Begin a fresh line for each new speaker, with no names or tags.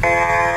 Música